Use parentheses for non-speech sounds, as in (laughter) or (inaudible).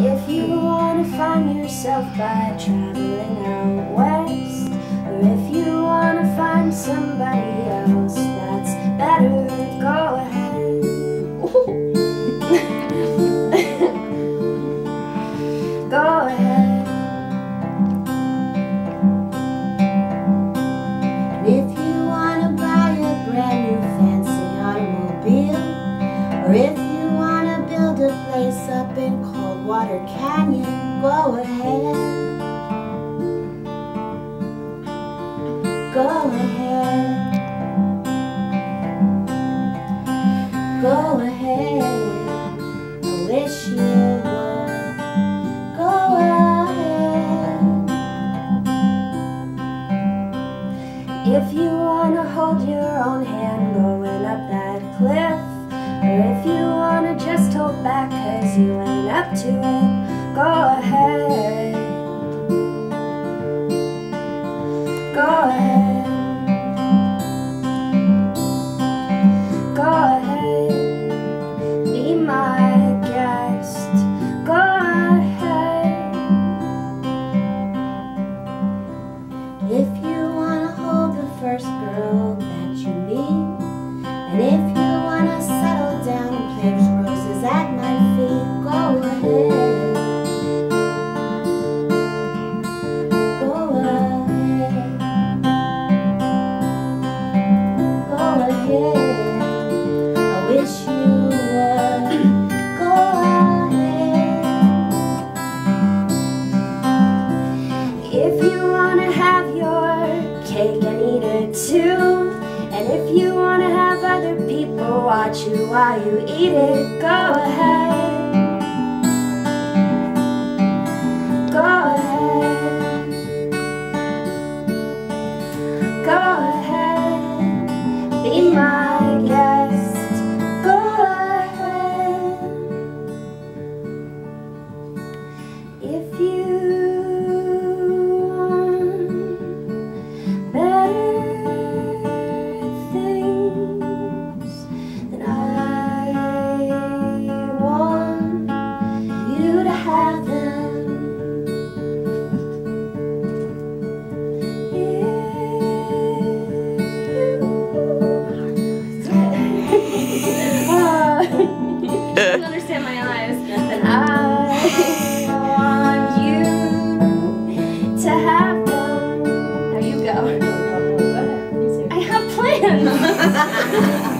If you wanna find yourself by traveling out west, or if you wanna find somebody else that's better, go ahead. (laughs) go ahead. And If you wanna buy a brand new fancy automobile, or if Coldwater Canyon, go ahead. Go ahead. Go ahead. I wish you would. Go ahead. If you wanna hold your own hand going up that cliff, or if you wanna just hold back cause you ain't up to it, go ahead. Go ahead. Go ahead. Be my guest. Go ahead. If you wanna hold the first girl too. And if you wanna have other people watch you while you eat it, go ahead. Go ahead. Go ahead. Ha ha ha ha!